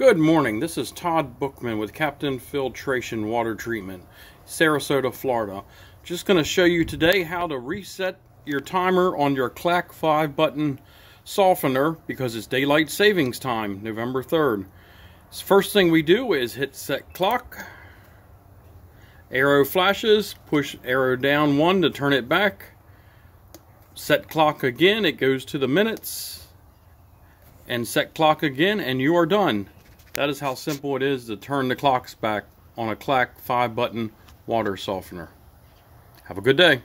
Good morning. This is Todd Buchman with Captain Filtration Water Treatment, Sarasota, Florida. Just going to show you today how to reset your timer on your Clack 5 button softener because it's daylight savings time, November 3rd. First thing we do is hit set clock. Arrow flashes, push arrow down one to turn it back. Set clock again, it goes to the minutes. And set clock again and you are done. That is how simple it is to turn the clocks back on a Clack 5 button water softener. Have a good day.